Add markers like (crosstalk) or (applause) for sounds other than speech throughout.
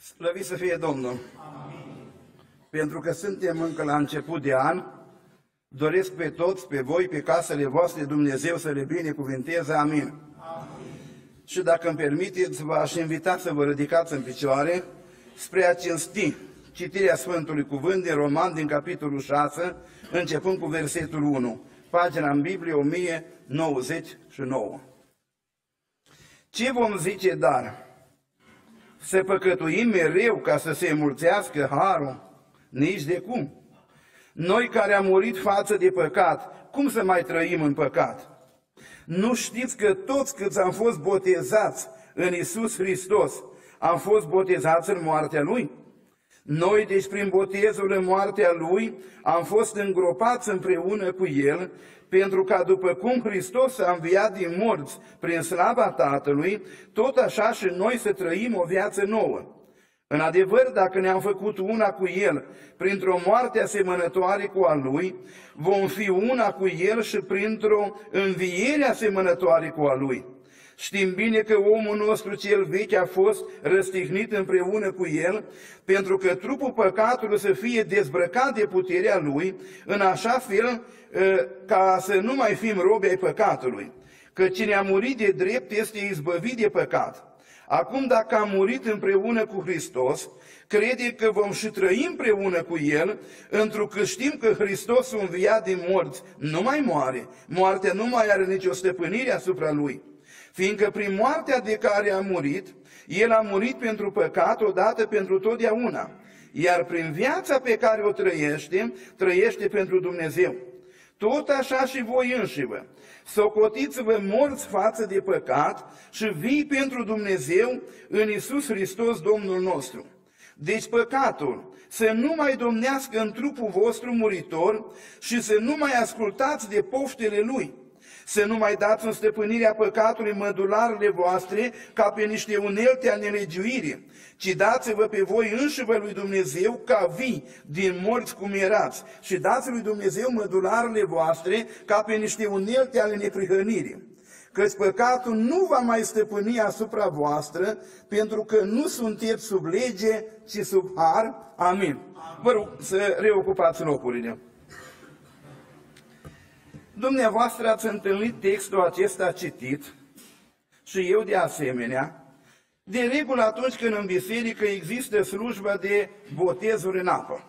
Slăvit să fie Domnul! Amin. Pentru că suntem încă la început de an, doresc pe toți, pe voi, pe casele voastre, Dumnezeu să le binecuvinteze. Amin. Amin. Și dacă îmi permiteți, v-aș invita să vă ridicați în picioare spre a cinsti citirea Sfântului Cuvânt din Roman, din capitolul 6, începând cu versetul 1, pagina în Biblie 1099. Ce vom zice dar? Să păcătuim mereu ca să se mulțească harul? Nici de cum. Noi care am murit față de păcat, cum să mai trăim în păcat? Nu știți că toți câți am fost botezați în Isus Hristos, am fost botezați în moartea Lui? Noi, deci, prin botezul în moartea Lui, am fost îngropați împreună cu El, pentru ca după cum Hristos a înviat din morți prin slava Tatălui, tot așa și noi să trăim o viață nouă. În adevăr, dacă ne-am făcut una cu El printr-o moarte asemănătoare cu a Lui, vom fi una cu El și printr-o înviere asemănătoare cu a Lui. Știm bine că omul nostru cel vechi a fost răstignit împreună cu el, pentru că trupul păcatului să fie dezbrăcat de puterea lui, în așa fel ă, ca să nu mai fim robi ai păcatului. Că cine a murit de drept este izbăvit de păcat. Acum, dacă am murit împreună cu Hristos, crede că vom și trăi împreună cu El, întrucât știm că Hristos înviat din morți nu mai moare, moartea nu mai are nicio stăpânire asupra Lui. Fiindcă prin moartea de care a murit, El a murit pentru păcat odată pentru totdeauna, iar prin viața pe care o trăiește, trăiește pentru Dumnezeu. Tot așa și voi înșivă. Socotiți-vă morți față de păcat și vii pentru Dumnezeu în Isus Hristos Domnul nostru. Deci păcatul să nu mai domnească în trupul vostru muritor și să nu mai ascultați de poftele lui, să nu mai dați în stăpânirea păcatului mădularele voastre ca pe niște unelte a nelegiuirii, ci dați-vă pe voi înșivă lui Dumnezeu ca vii din morți cum erați și dați lui Dumnezeu mădularele voastre ca pe niște unelte ale neprihănirii. Căci păcatul nu va mai stăpâni asupra voastră, pentru că nu sunteți sub lege, ci sub har. Amin. Vă rog să reocupați locurile. Dumneavoastră ați întâlnit textul acesta citit și eu de asemenea, de regulă atunci când în biserică există slujba de botezuri în apă.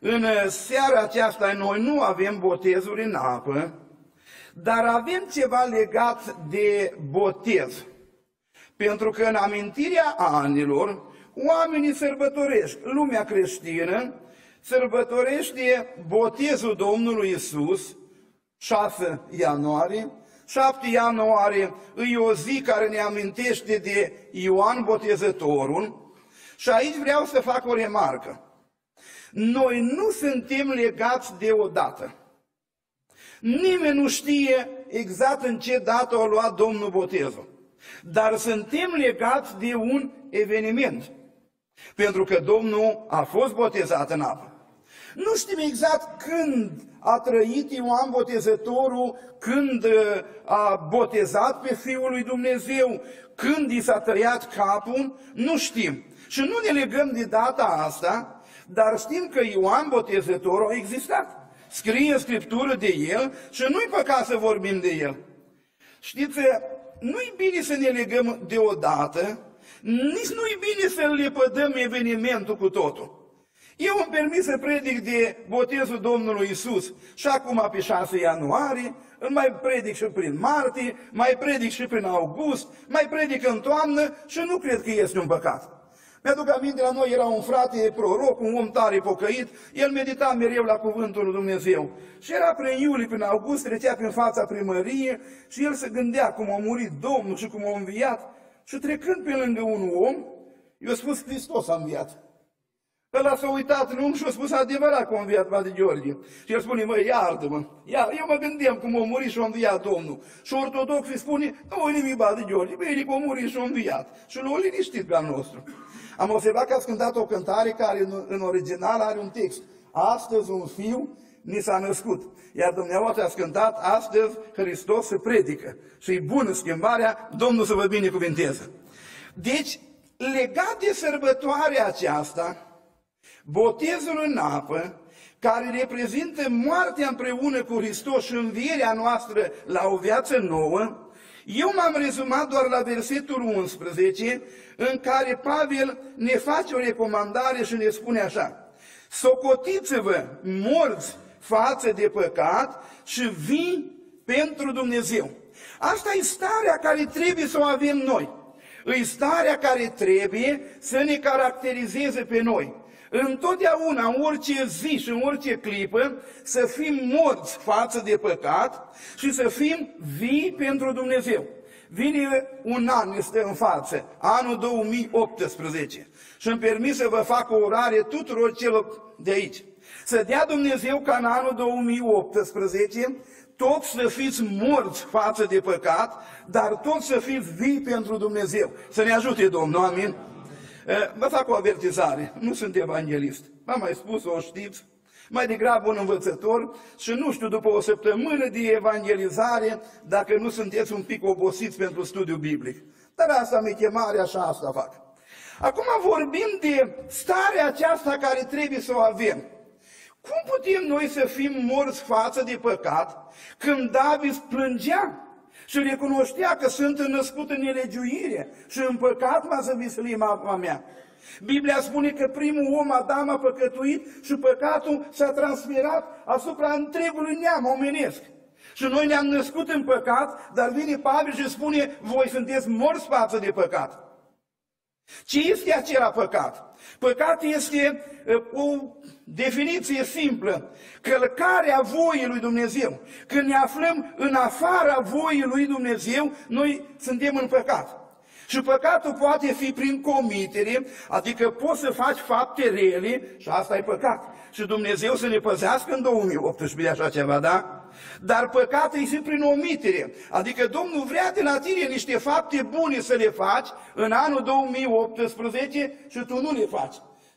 În seara aceasta noi nu avem botezuri în apă, dar avem ceva legat de botez. Pentru că în amintirea anilor, oamenii sărbătoresc, lumea creștină sărbătorește botezul Domnului Isus, 6 ianuarie, 7 ianuarie e o zi care ne amintește de Ioan Botezătorul și aici vreau să fac o remarcă. Noi nu suntem legați de o dată. Nimeni nu știe exact în ce dată a luat Domnul botezul. Dar suntem legați de un eveniment. Pentru că Domnul a fost botezat în apă. Nu știm exact când a trăit Ioan Botezătorul, când uh, a botezat pe Fiul lui Dumnezeu, când i s-a tăiat capul, nu știm. Și nu ne legăm de data asta, dar știm că Ioan Botezătorul a existat. Scrie în Scriptură de el și nu-i păcat să vorbim de el. Știți, nu-i bine să ne legăm de o dată, nici nu-i bine să lepădăm evenimentul cu totul. Eu îmi permis să predic de botezul Domnului Isus și acum pe 6 ianuarie, îl mai predic și prin martie, mai predic și prin august, mai predic în toamnă și nu cred că este un păcat. Mi-aduc aminte, la noi era un frate proroc, un om tare pocăit, el medita mereu la cuvântul lui Dumnezeu. Și era prin iulie, prin august, trecea prin fața primăriei și el se gândea cum a murit Domnul și cum a înviat. Și trecând pe lângă un om, i-a spus Hristos a înviat. Ăla s-a uitat în um și a spus adevărat că a înviat Vade Gheorghe. Și el spune, măi, iartă-mă. Ia, eu mă gândeam cum a murit și a înviat Domnul. Și ortodoxii spune, nu e nimic Vade Gheorghe, bine că a murit și a înviat. Și l-a liniștit pe al nostru. Am observat că ați cântat o cântare care în, în original are un text. Astăzi un fiu ni s-a născut. Iar dumneavoastră ați cântat, astăzi Hristos se predică. Și e bună schimbarea, Domnul să vă binecuvinteze. Deci, legat de sărbătoarea aceasta, botezul în apă, care reprezintă moartea împreună cu Hristos și învierea noastră la o viață nouă, eu m-am rezumat doar la versetul 11, în care Pavel ne face o recomandare și ne spune așa, Socotiți-vă morți față de păcat și vii pentru Dumnezeu. Asta e starea care trebuie să o avem noi. E starea care trebuie să ne caracterizeze pe noi. Întotdeauna, în orice zi și în orice clipă, să fim morți față de păcat și să fim vii pentru Dumnezeu. Vine un an, este în față, anul 2018. Și îmi permis să vă fac o orare tuturor celor de aici. Să dea Dumnezeu ca în anul 2018 toți să fiți morți față de păcat, dar toți să fiți vii pentru Dumnezeu. Să ne ajute Domnul, amin? Vă fac o avertizare, nu sunt evanghelist. V-am mai spus, o știți, mai degrabă un învățător și nu știu după o săptămână de evangelizare dacă nu sunteți un pic obosiți pentru studiu biblic. Dar asta mi-e chemare, așa asta fac. Acum vorbim de starea aceasta care trebuie să o avem. Cum putem noi să fim morți față de păcat când David plângea și recunoștea că sunt născut în nelegiuire și în păcat m-a zăvislit mama mea? Biblia spune că primul om, Adam, a păcătuit și păcatul s-a transferat asupra întregului neam omenesc. Și noi ne-am născut în păcat, dar vine Pavel și spune, voi sunteți morți față de păcat. Ce este acela păcat? Păcat este o definiție simplă, călcarea voii lui Dumnezeu. Când ne aflăm în afara voii lui Dumnezeu, noi suntem în păcat. Și păcatul poate fi prin comitere, adică poți să faci fapte rele și asta e păcat. Și Dumnezeu să ne păzească în 2018 de așa ceva, da? Dar păcatul e și prin omitere. Adică Domnul vrea de la tine niște fapte bune să le faci în anul 2018 și tu nu le faci.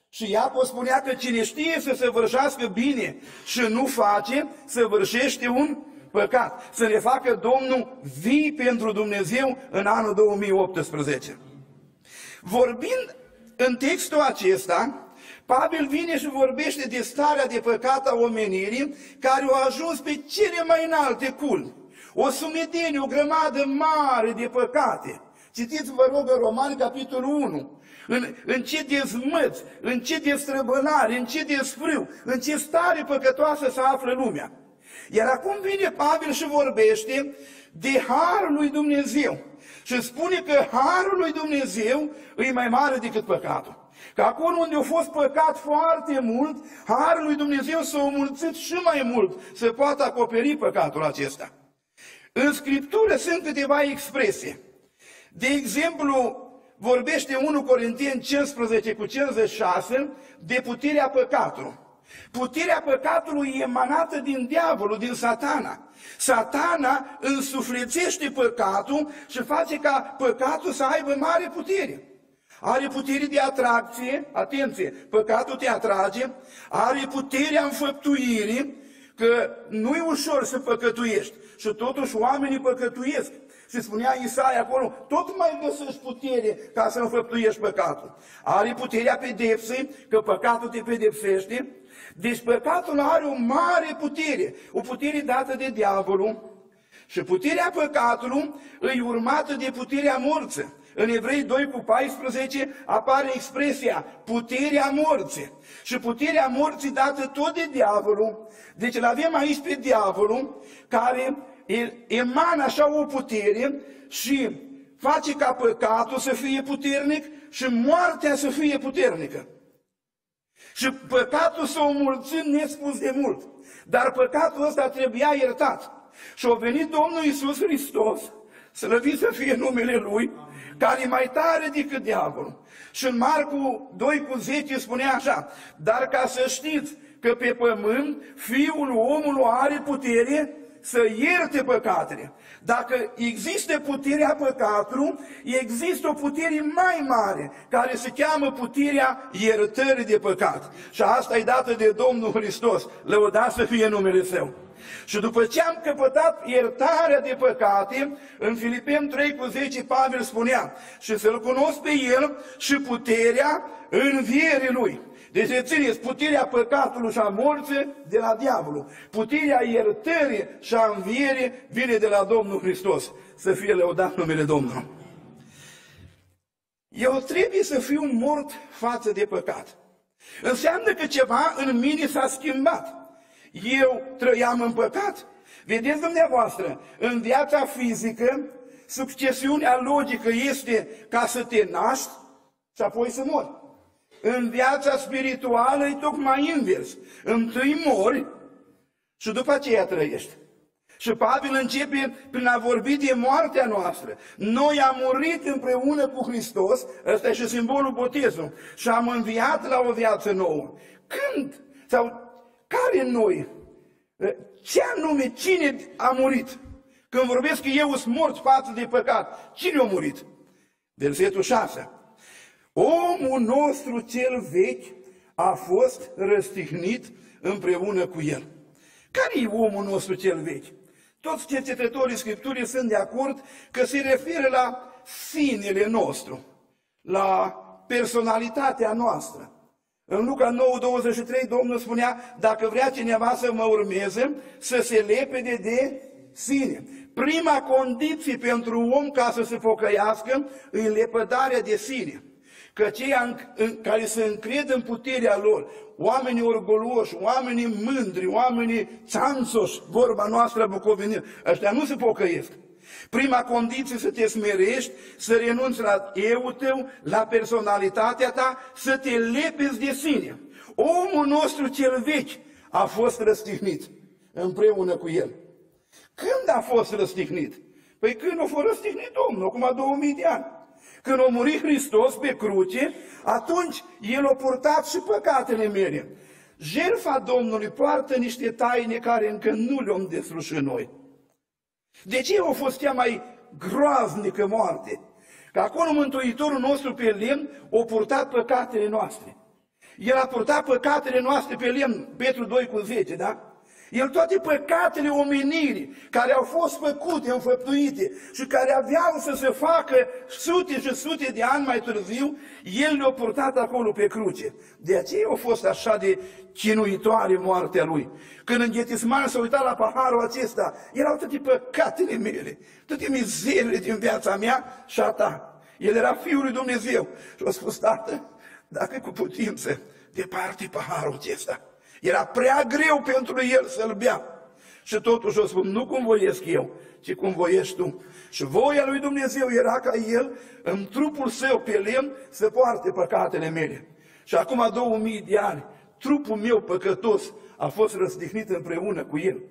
Și Iacov spunea că cine știe să se vârșească bine și nu face, să vârșește un păcat. Să ne facă Domnul vii pentru Dumnezeu în anul 2018. Vorbind în textul acesta, Pavel vine și vorbește de starea de păcat a omenirii care au ajuns pe cele mai înalte culmi. O sumedenie, o grămadă mare de păcate. Citiți, vă rog, în Romani, capitolul 1. În, în ce dezmăți, în ce destrăbălare, în ce desfrâu, în ce stare păcătoasă se află lumea. Iar acum vine Pavel și vorbește de Harul lui Dumnezeu. Și spune că Harul lui Dumnezeu e mai mare decât păcatul. Că acolo unde a fost păcat foarte mult, Harul lui Dumnezeu s-a umulțit și mai mult să poată acoperi păcatul acesta. În Scriptură sunt câteva expresii. De exemplu, vorbește 1 Corinteni 15 cu 56 de puterea păcatului. Puterea păcatului e emanată din diavolul, din satana. Satana însuflețește păcatul și face ca păcatul să aibă mare putere. Are putere de atracție, atenție, păcatul te atrage, are puterea înfăptuirii, că nu e ușor să păcătuiești. Și totuși oamenii păcătuiesc. Și spunea Isaia acolo, tot mai găsești putere ca să înfăptuiești păcatul. Are puterea pedepsei, că păcatul te pedepsește. Deci păcatul are o mare putere, o putere dată de diavolul. Și puterea păcatului îi urmată de puterea morții. În Evrei 2 cu 14 apare expresia puterea morții. Și puterea morții dată tot de diavolul. Deci îl avem aici pe diavolul care emană așa o putere și face ca păcatul să fie puternic și moartea să fie puternică. Și păcatul s-a umulțit nespus de mult. Dar păcatul ăsta trebuia iertat. Și a venit Domnul Isus Hristos, slăvit să fie numele Lui, care e mai tare decât diavolul. Și în Marcu 2 cu 10 spunea așa, dar ca să știți că pe pământ Fiul omului are putere să ierte păcatele. Dacă există puterea păcatului, există o putere mai mare, care se cheamă puterea iertării de păcat. Și asta e dată de Domnul Hristos. Lăudați să fie numele Său. Și după ce am căpătat iertarea de păcate, în Filipeni 3 cu 10 Pavel spunea, și să-L cunosc pe El și puterea învierii Lui. Deci rețineți, puterea păcatului și a morții de la diavolul. Puterea iertării și a învierii vine de la Domnul Hristos. Să fie lăudat numele Domnului. Eu trebuie să fiu mort față de păcat. Înseamnă că ceva în mine s-a schimbat. Eu trăiam în păcat. Vedeți dumneavoastră, în viața fizică, succesiunea logică este ca să te naști și apoi să mori. În viața spirituală e tocmai invers. Întâi mori și după aceea trăiești. Și Pavel începe prin a vorbi de moartea noastră. Noi am murit împreună cu Hristos, ăsta e și simbolul botezului, și am înviat la o viață nouă. Când? Sau care noi? Ce anume, cine a murit? Când vorbesc că eu sunt mort față de păcat, cine a murit? Versetul 6. Omul nostru cel vechi a fost răstihnit împreună cu el. Care e omul nostru cel vechi? Toți cercetătorii Scripturii sunt de acord că se referă la sinele nostru, la personalitatea noastră. În Luca 9, 23, Domnul spunea, dacă vrea cineva să mă urmeze, să se lepede de sine. Prima condiție pentru om ca să se pocăiască e lepădarea de sine că cei care se încred în puterea lor, oamenii orgoloși, oamenii mândri, oamenii țanțoși, vorba noastră bucovină, ăștia nu se pocăiesc. Prima condiție să te smerești, să renunți la eu tău, la personalitatea ta, să te lepezi de sine. Omul nostru cel vechi a fost răstihnit împreună cu el. Când a fost răstihnit? Păi când a fost răstihnit Domnul, acum 2000 de ani. Când a murit Hristos pe cruce, atunci El a purtat și păcatele mele. Jerfa Domnului poartă niște taine care încă nu le-am deslușit noi. De ce a fost cea mai groaznică moarte? Că acolo Mântuitorul nostru pe lemn a purtat păcatele noastre. El a purtat păcatele noastre pe lemn, Petru 2 cu 10, da? El toate păcatele omenirii care au fost făcute, înfăptuite și care aveau să se facă sute și sute de ani mai târziu, El le-a purtat acolo pe cruce. De aceea a fost așa de chinuitoare moartea Lui. Când în Ghetisman s-a uitat la paharul acesta, erau toate păcatele mele, toate mizerile din viața mea și a ta. El era Fiul lui Dumnezeu și a spus, Tată, dacă e cu putință, departe paharul acesta. Era prea greu pentru el să-l bea. Și totuși o spun, nu cum voiesc eu, ci cum voiești tu. Și voia lui Dumnezeu era ca el, în trupul său pe lemn, să poarte păcatele mele. Și acum 2000 de ani, trupul meu păcătos a fost răstihnit împreună cu el.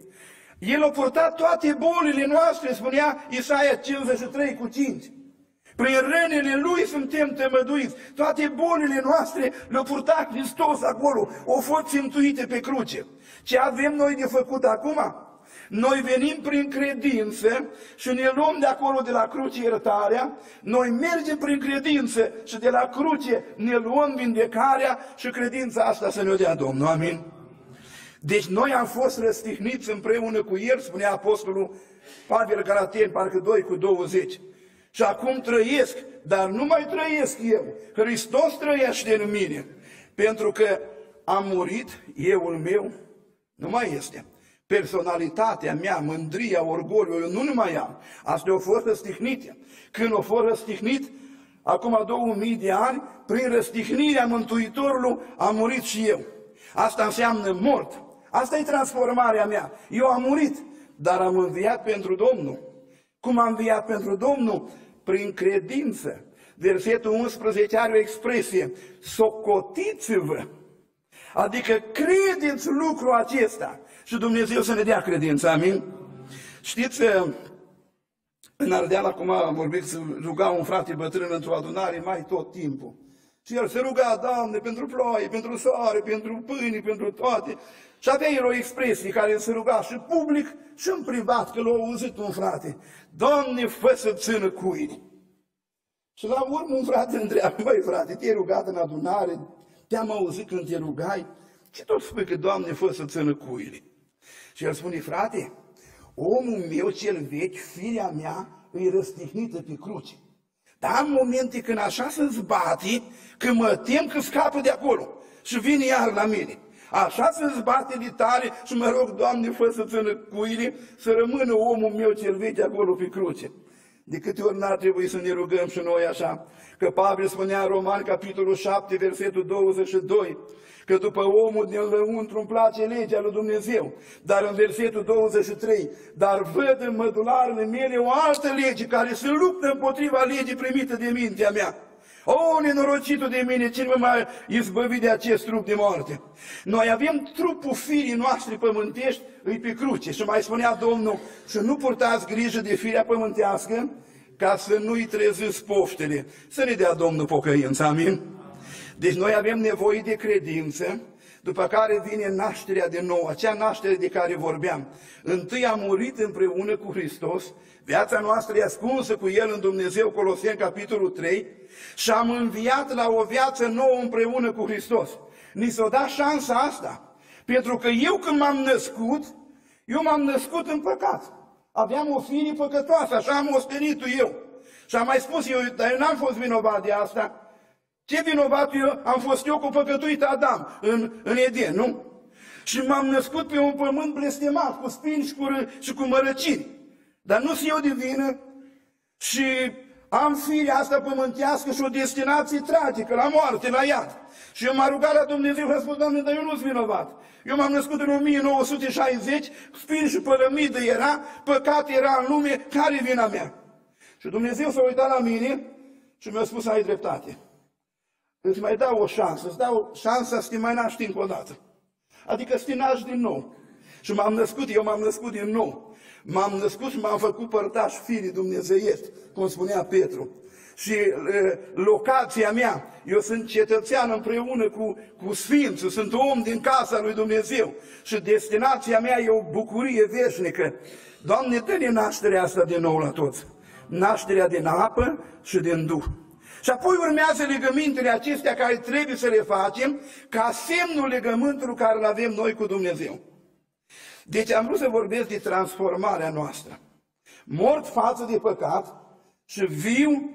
El a purtat toate bolile noastre, spunea Isaia 53 cu 5. Prin rănile Lui suntem temăduiți. Toate bolile noastre le-a purtat Hristos acolo. Au fost țintuite pe cruce. Ce avem noi de făcut acum? Noi venim prin credință și ne luăm de acolo de la cruce iertarea, noi mergem prin credință și de la cruce ne luăm vindecarea și credința asta să ne dea Domnul. Amin? Deci noi am fost răstihniți împreună cu El, spunea Apostolul Pavel Galaten, parcă 2 cu 20. Și acum trăiesc, dar nu mai trăiesc eu. Hristos trăiește în mine. Pentru că am murit, euul meu nu mai este. Personalitatea mea, mândria, orgoliul, eu nu mai am. Asta au fost răstihnite. Când au fost răstihnit, acum 2000 de ani, prin răstihnirea Mântuitorului am murit și eu. Asta înseamnă mort. Asta e transformarea mea. Eu am murit, dar am înviat pentru Domnul. Cum am înviat pentru Domnul? prin credință. Versetul 11 are o expresie, socotiți-vă, adică credeți lucrul acesta și Dumnezeu să ne dea credință, amin? Știți, în Ardeal acum am vorbit să ruga un frate bătrân într-o adunare mai tot timpul. Și el se ruga, Doamne, pentru ploaie, pentru soare, pentru pâine, pentru toate. Și avea el o expresie care se ruga și public și în privat, că l-a auzit un frate. Doamne, fă să țină cuini. Și la urmă un frate întreabă, băi frate, te-ai rugat în adunare, te-am auzit când te rugai, ce tot spui că Doamne fă să țină cuini? Și el spune, frate, omul meu cel vechi, firea mea, îi răstihnită pe cruce. Dar am momente când așa se zbate, că mă tem că scapă de acolo și vine iar la mine. Așa se zbate de tare și mă rog, Doamne, fă să țină cuile, să rămână omul meu cel vechi acolo pe cruce. De câte ori n-ar trebui să ne rugăm și noi așa? Că Pavel spunea în Roman, capitolul 7, versetul 22, că după omul din lăuntru îmi place legea lui Dumnezeu. Dar în versetul 23, dar văd în mădularele mele o altă lege care se luptă împotriva legii primite de mintea mea. O, nenorocitul de mine, cine mă mai izbăvi de acest trup de moarte? Noi avem trupul firii noastre pământești, îi pe cruce. Și mai spunea Domnul, să nu purtați grijă de firea pământească, ca să nu-i treziți poftele. Să ne dea Domnul pocăință, amin? Deci noi avem nevoie de credință, după care vine nașterea de nou, acea naștere de care vorbeam. Întâi am murit împreună cu Hristos, viața noastră e ascunsă cu El în Dumnezeu, Colosien, capitolul 3, și am înviat la o viață nouă împreună cu Hristos. Ni s-a dat șansa asta. Pentru că eu când m-am născut, eu m-am născut în păcat. Aveam o fire păcătoasă, așa am ostenit eu. Și am mai spus eu, dar eu n-am fost vinovat de asta, ce vinovat eu am fost eu cu păcătuit Adam în, în Eden, nu? Și m-am născut pe un pământ blestemat, cu spini și cu, și cu mărăcini. Dar nu sunt eu de vină și am firea asta pământească și o destinație tragică, la moarte, la iad. Și eu m-am rugat la Dumnezeu și am spus, Doamne, dar eu nu sunt vinovat. Eu m-am născut în 1960, spin și părămidă era, păcat era în lume, care e vina mea? Și Dumnezeu s-a uitat la mine și mi-a spus, ai dreptate îți mai dau o șansă, îți dau șansa să te mai naști încă o dată. Adică să te naști din nou. Și m-am născut, eu m-am născut din nou. M-am născut și m-am făcut părtaș firii dumnezeiești, cum spunea Petru. Și e, locația mea, eu sunt cetățean împreună cu, cu Sfințul, sunt om din casa lui Dumnezeu. Și destinația mea e o bucurie veșnică. Doamne, dă-ne nașterea asta din nou la toți. Nașterea din apă și din Duh. Și apoi urmează legămintele acestea care trebuie să le facem ca semnul legământului care îl avem noi cu Dumnezeu. Deci am vrut să vorbesc de transformarea noastră. Mort față de păcat și viu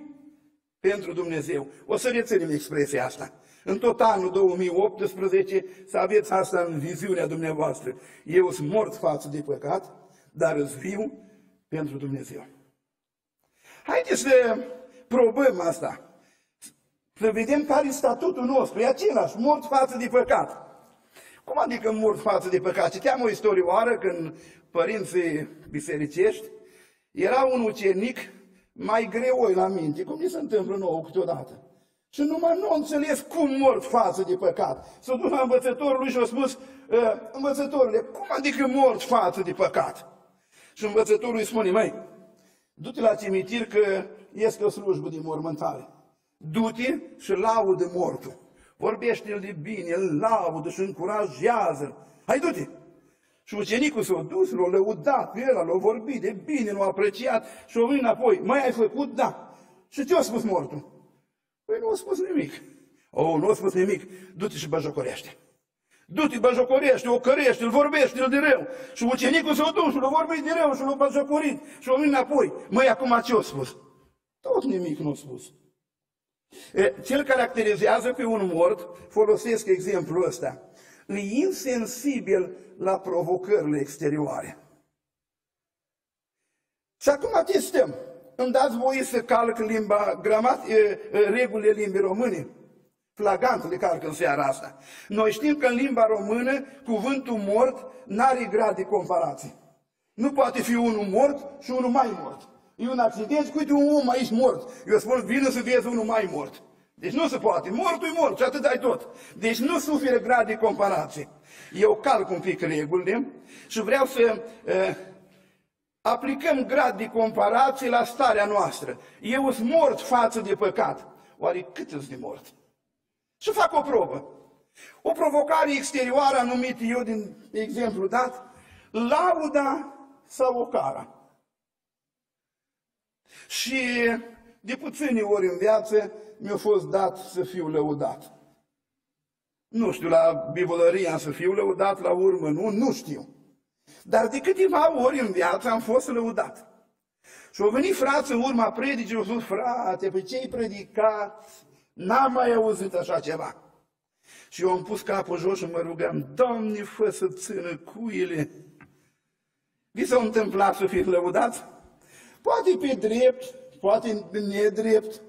pentru Dumnezeu. O să reținem expresia asta. În tot anul 2018 să aveți asta în viziunea dumneavoastră. Eu sunt mort față de păcat, dar îți viu pentru Dumnezeu. Haideți să probăm asta. Să vedem care e statutul nostru. E același, mort față de păcat. Cum adică mort față de păcat? Citeam o istorioară când părinții bisericești, era un ucenic mai greu la minte, cum ni se întâmplă nouă câteodată. Și numai nu înțeles cum mort față de păcat. S-a dus la învățătorul lui și a spus, ă, învățătorule, cum adică mort față de păcat? Și învățătorul îi spune, măi, du-te la cimitir că este o slujbă de mormântare. Du-te și laudă mortul. Vorbește-l de bine, îl laudă și încurajează. Hai, du-te! Și ucenicul s-a dus, l-a lăudat pe el, l-a vorbit de bine, l-a apreciat și a venit înapoi. Mai ai făcut? Da. Și ce a spus mortul? Păi nu a spus nimic. Oh, nu a spus nimic. Du-te și băjocorește. Du-te, băjocorește, o cărește, îl vorbește îl de rău. Și ucenicul s-a dus și l-a vorbit de rău și l-a băjocorit. Și a venit înapoi. Măi, acum ce a spus? Tot nimic nu a spus. Ce-l caracterizează pe un mort, folosesc exemplul ăsta, e insensibil la provocările exterioare. Și acum testăm. Îmi dați voie să calc limba, gramat, regulile limbii române? Flagant le calc în seara asta. Noi știm că în limba română cuvântul mort n-are grad de comparație. Nu poate fi unul mort și unul mai mort. E un accident și uite un om aici mort. Eu spun, vină să vezi unul mai mort. Deci nu se poate. Mortul e mort și atât ai tot. Deci nu suferă grad de comparație. Eu calc un pic regulile și vreau să uh, aplicăm grad de comparație la starea noastră. Eu sunt mort față de păcat. Oare cât îți de mort? Și fac o probă. O provocare exterioară, numit eu din exemplu dat, lauda sau ocara. Și de puține ori în viață mi-a fost dat să fiu lăudat. Nu știu, la bivălăria să fiu lăudat, la urmă nu, nu știu. Dar de câteva ori în viață am fost lăudat. Și au venit frați în urma predicii, au spus, frate, pe ce-ai predicat? N-am mai auzit așa ceva. Și eu am pus capul jos și mă rugam, Doamne, fă să țină cuile. Vi s-a întâmplat să fiți lăudați? Poate pe drept, poate nedrept.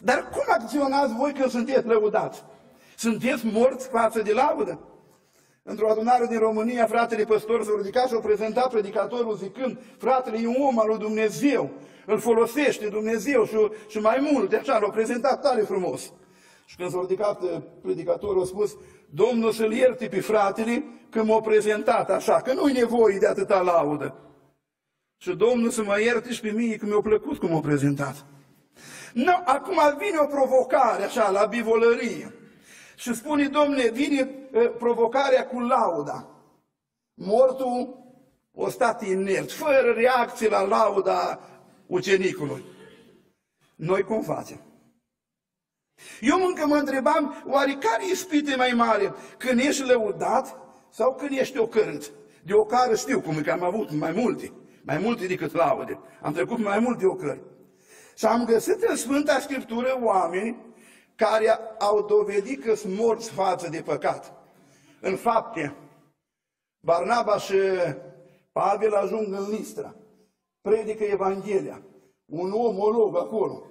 Dar cum acționați voi când sunteți lăudați? Sunteți morți față de laudă? Într-o adunare din România, fratele păstor s-a ridicat și a prezentat predicatorul zicând, fratele e un om al lui Dumnezeu, îl folosește Dumnezeu și, și mai mult, de așa, l-a prezentat tare frumos. Și când s-a ridicat uh, predicatorul, a spus, Domnul să-l ierte pe fratele că m-a prezentat așa, că nu-i nevoie de atâta laudă. Și Domnul să mă ierte și pe mine că mi-a plăcut cum m-a prezentat. No, acum vine o provocare așa, la bivolărie. Și spune, domne, vine uh, provocarea cu lauda. Mortul o stat inert, fără reacție la lauda ucenicului. Noi cum facem? Eu încă mă întrebam, oare care ispite mai mare? Când ești lăudat sau când ești ocărât? De ocară știu cum e că am avut mai multe, mai multe decât laude. Am trecut mai multe ocări. Și am găsit în Sfânta Scriptură oameni care au dovedit că sunt morți față de păcat. În fapte, Barnaba și Pavel ajung în Listra, predică Evanghelia, un omolog acolo.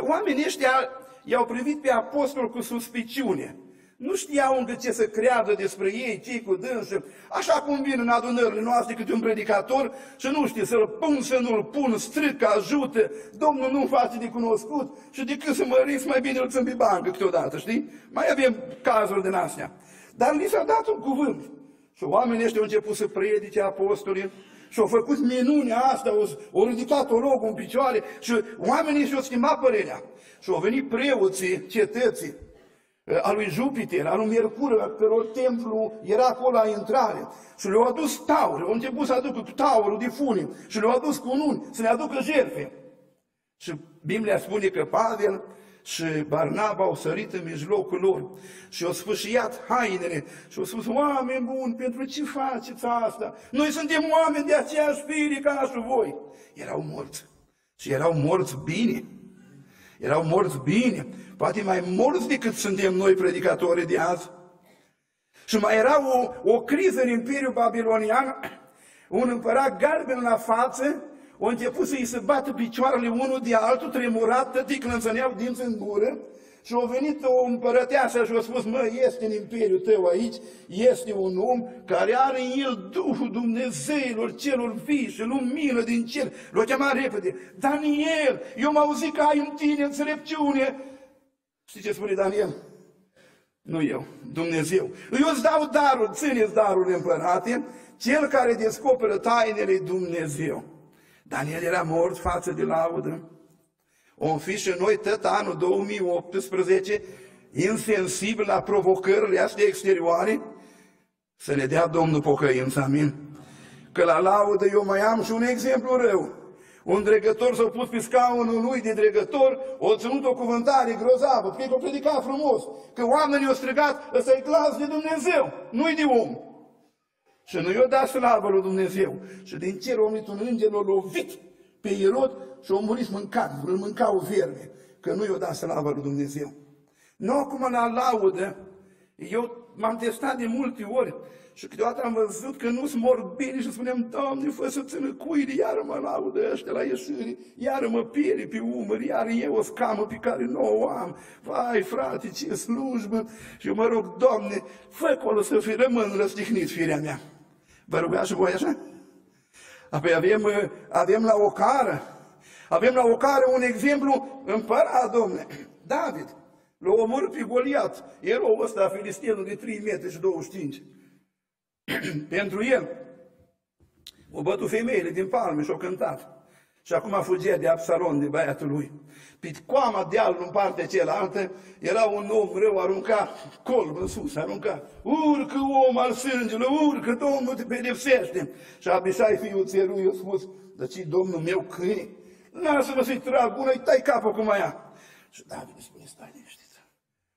Oamenii ăștia i-au privit pe apostol cu suspiciune. Nu știau încă ce să creadă despre ei, cei cu dânsă, așa cum vin în adunările noastre câte un predicator și nu știe să-l pun, să nu-l pun, strică, ajută, Domnul nu face de cunoscut și decât să măriți, mai bine îl țin pe bancă câteodată, știi? Mai avem cazuri din astea. Dar li s-a dat un cuvânt. Și oamenii ăștia au început să predice apostolii și au făcut minunea asta, au, au ridicat o rogul în picioare și oamenii și-au schimbat părerea. Și au venit preoții cetății, eh, a lui Jupiter, a lui Mercur, a căror templu era acolo la intrare. Și le-au adus tauri, au început să aducă taurul de funii și le-au adus cu ununi să ne aducă jertfe. Și Biblia spune că Pavel și Barnaba au sărit în mijlocul lor și au sfâșiat hainele și au spus, oameni buni, pentru ce faceți asta? Noi suntem oameni de aceeași fire ca și voi. Erau morți. Și erau morți bine. Erau morți bine, poate mai morți decât suntem noi predicatori de azi. Și mai era o, o criză în Imperiul Babilonian, un împărat galben la față, au început să-i se bată picioarele unul de altul, tremurat, tătii clănțăneau dinți în gură, și a venit o împărăteasă și a spus, mă, este în imperiul tău aici, este un om care are în el Duhul Dumnezeilor celor vii și lumină din cer. L-a chemat repede, Daniel, eu m-au auzit că ai în tine înțelepciune. Știi ce spune Daniel? Nu eu, Dumnezeu. Eu îți dau darul, țineți darul împărate, cel care descoperă tainele Dumnezeu. Daniel era mort față de laudă. Om fi și noi tot anul 2018 insensibil la provocările astea exterioare, să ne dea Domnul pocăință, amin. Că la laudă eu mai am și un exemplu rău. Un dregător s-a pus pe scaunul lui de dregător, o ținut o cuvântare grozavă, că o predicat frumos, că oamenii au strigat, ăsta e glas de Dumnezeu, nu-i de om. Și nu i-o dat slavă lui Dumnezeu. Și din cer a un înger, l-a lovit pe Irod și au murit mâncat, îl mâncau vierme, că nu i-o dat slavă lui Dumnezeu. Nu acum la laudă, eu m-am testat de multe ori și câteodată am văzut că nu-s mor bine și spuneam, Doamne, fă să țină cuile, iară mă laudă ăștia la ieșire, iară mă pieri pe umăr, iară eu o scamă pe care nu o am. Vai, frate, ce slujbă! Și eu mă rog, Doamne, fă acolo să fi rămân răstihnit firea mea. Vă rugați și voi așa? Apoi avem, avem la o cară, avem la o care un exemplu împărat, domne, (clears throat) David. L-a omorât pe Goliat, eroul ăsta, filistienul de 3 metri și 25. (clears throat) Pentru el, o bătut femeile din palme și au cântat. Și acum fugea de Absalon, de băiatul lui. Pe coama dealul în partea cealaltă era un om rău, arunca colb în sus, arunca. Urcă om al sângelui, urcă, Domnul te pedepsește. Și Abisai, fiul țelui, a spus, dar ce Domnul meu câine? Lasă-mă să-i trag una, îi tai capul cum aia. Și David spune, stai liniștit.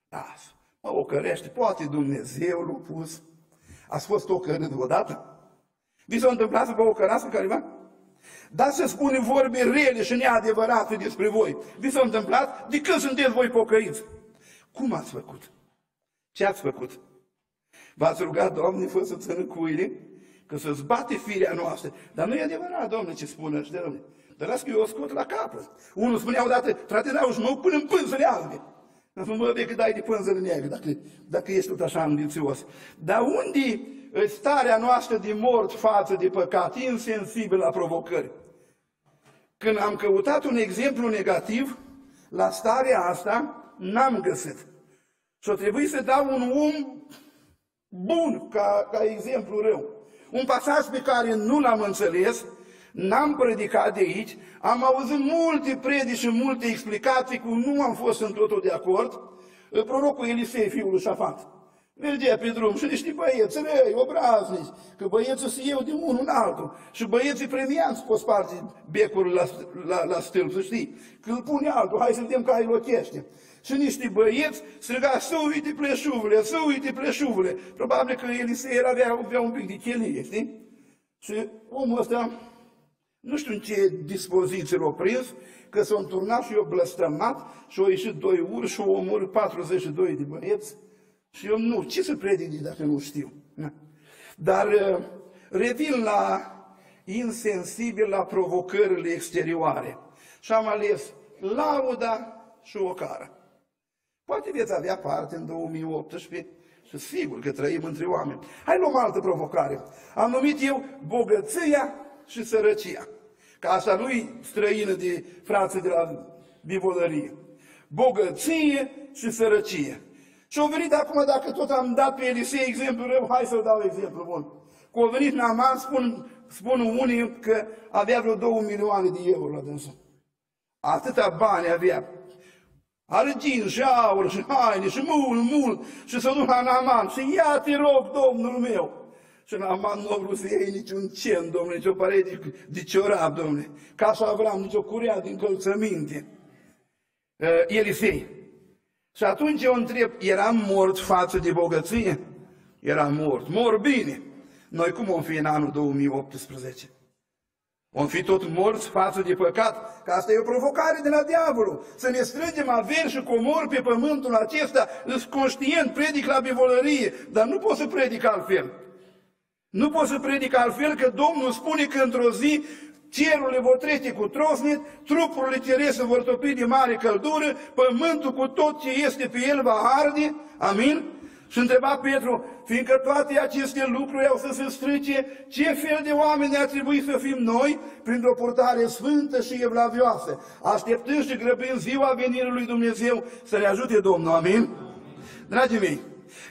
Lasă, mă ocărește, poate Dumnezeu l-a pus. Ați fost ocărât odată? Vi s-a întâmplat să vă ocărați careva? Dar să spune vorbe rele și neadevărate despre voi. Vi s-a întâmplat? De când sunteți voi pocăiți? Cum ați făcut? Ce ați făcut? V-ați rugat, Doamne, fă să țină cuile, că să-ți bate firea noastră. Dar nu e adevărat, Doamne, ce spune ăștia, Doamne. Dar las că eu o scot la capăt. Unul spunea odată, frate, dau și mă până în pânzele albe. Am spus, mă, că dai de pânzele negre, dacă, dacă ești tot așa ambițios. Dar unde starea noastră de mort față de păcat, insensibil la provocări? Când am căutat un exemplu negativ, la starea asta n-am găsit. Și o trebuie să dau un om bun ca, ca exemplu rău. Un pasaj pe care nu l-am înțeles, n-am predicat de aici, am auzit multe predici și multe explicații cu nu am fost în totul de acord. Prorocul Elisei, fiul lui Șafat, mergea pe drum și niște băieți răi, obraznici, că băieții se iau de unul în altul. Și băieții premianți pot sparge becul la, la, la stâlp, să știi. Că îl pune altul, hai să vedem care îi lochește. Și niște băieți striga, să uite pleșuvule, să uite pleșuvule. Probabil că Elisei era, avea, avea un pic de chelie, știi? Și omul ăsta, nu știu în ce dispoziție l-a prins, că s-a înturnat și i-a blăstămat și au ieșit doi urși și au omorât 42 de băieți. Și eu nu, ce să predic dacă nu știu? Dar uh, revin la insensibil la provocările exterioare. Și am ales lauda și o cară. Poate veți avea parte în 2018 și sigur că trăim între oameni. Hai luăm altă provocare. Am numit eu bogăția și sărăcia. Ca asta nu-i străină de frații de la bivolărie. Bogăție și sărăcie. Și au venit acum, dacă tot am dat pe Elisei exemplu rău, hai să dau exemplu bun. Cu au venit Naaman, spun, spun unii că avea vreo două milioane de euro la dânsul. Atâta bani avea argint și aur și haine și mult, mult și să duc la Naaman și ia te rog, Domnul meu. Și Naaman nu a vrut să iei niciun cen, domnule, nicio parete de, de ciorap, domnule. Ca să Avram, nicio curea din călțăminte. Uh, Elisei. Și atunci eu întreb, eram mort față de bogăție? Eram mort. Mor bine. Noi cum vom fi în anul 2018? Vom fi tot morți față de păcat, că asta e o provocare de la diavolul. Să ne strângem averi și comori pe pământul acesta, îs conștient, predic la bivolărie, dar nu pot să predic altfel. Nu pot să predic altfel că Domnul spune că într-o zi cerurile vor trece cu trosnet, trupurile cerese vor topi de mare căldură, pământul cu tot ce este pe el va arde. Amin? Și întreba Petru, fiindcă toate aceste lucruri au să se strice, ce fel de oameni ar trebui să fim noi printr-o purtare sfântă și evlavioasă, așteptând și grăbind ziua venirii lui Dumnezeu să ne ajute Domnul. Amin? Dragii mei,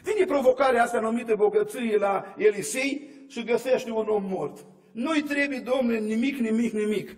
vine provocarea asta numită bogăție la Elisei și găsește un om mort. Nu-i trebuie, domnule, nimic, nimic, nimic.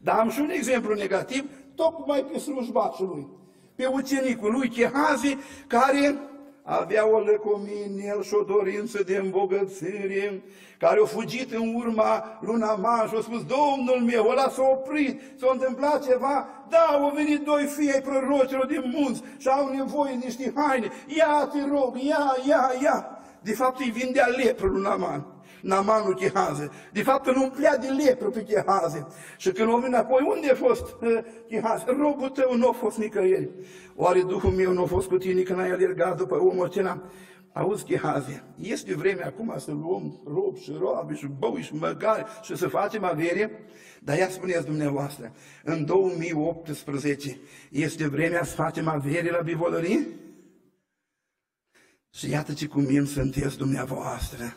Dar am și un exemplu negativ, tocmai pe slujbașul lui, pe ucenicul lui Chehazi, care avea o lăcomie în el și o dorință de îmbogățire, care au fugit în urma luna Naman și au spus, Domnul meu, ăla s-a oprit, s-a întâmplat ceva, da, au venit doi fii ai prorocilor din munți și au nevoie de niște haine, ia te rog, ia, ia, ia. De fapt îi vindea lepră lui Naman. Namanul Chehaze. De fapt îl umplea de lepră pe Chehaze. Și când o vine apoi, unde a fost uh, Chehaze? Robul tău nu a fost nicăieri. Oare Duhul meu nu a fost cu tine când ai alergat după omul acela? Auzi, Chehaze, este vremea acum să luăm rob și roabe și băui și măgari și să facem avere? Dar ia spuneți dumneavoastră, în 2018 este vremea să facem avere la bivolării? Și iată ce cum sunteți dumneavoastră.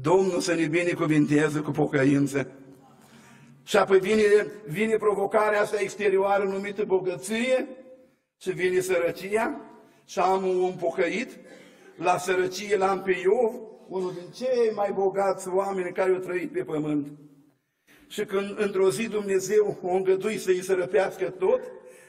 Domnul să ne binecuvinteze cu pocăință. Și apoi vine, vine provocarea asta exterioară numită bogăție și vine sărăcia și am un pocăit. La sărăcie l-am pe Iov, unul din cei mai bogați oameni care au trăit pe pământ. Și când într-o zi Dumnezeu o îngădui să-i sărăpească tot,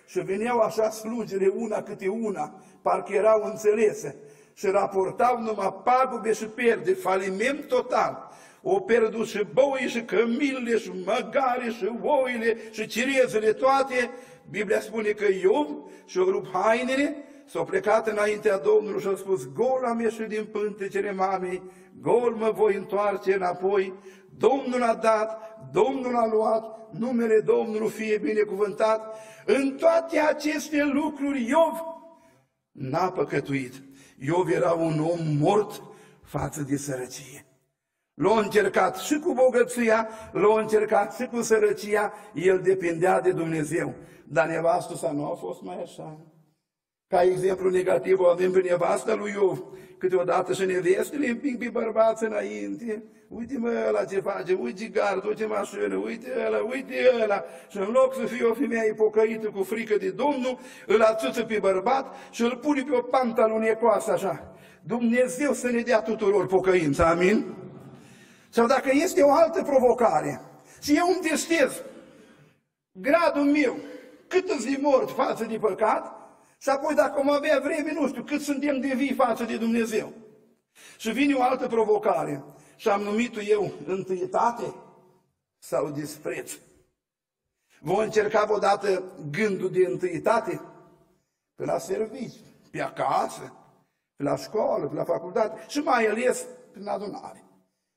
și veneau așa slugile una câte una, parcă erau înțelese și raportau numai pagube și pierde, faliment total. O pierdut și boi și cămilele și măgare și oile și cirezele toate, Biblia spune că Iov și-a rupt hainele, s-a plecat înaintea Domnului și a spus, gol am ieșit din pântecele mamei, gol mă voi întoarce înapoi, Domnul a dat, Domnul a luat, numele Domnului fie binecuvântat. În toate aceste lucruri Iov n-a păcătuit. Iov era un om mort față de sărăcie. L-a încercat și cu bogăția, l-a încercat și cu sărăcia, el depindea de Dumnezeu. Dar nevastă sa nu a fost mai așa. Ca exemplu negativ o avem pe nevasta lui Iov. Câteodată și nevestele împing pe bărbați înainte. Uite mă ăla ce face, uite gardul, ce mașină, uite ăla, uite ăla. Și în loc să fie o femeie pocăită cu frică de Domnul, îl ațuță pe bărbat și îl pune pe o pantalunecoasă așa. Dumnezeu să ne dea tuturor pocăință, amin? Sau dacă este o altă provocare și eu îmi testez gradul meu, cât îți mort față de păcat, și apoi dacă om avea vreme, nu știu, cât suntem de vii față de Dumnezeu. Și vine o altă provocare și am numit-o eu întâietate sau dispreț. Vom încerca odată gândul de întâietate pe la servici, pe acasă, pe la școală, pe la facultate și mai ales prin adunare.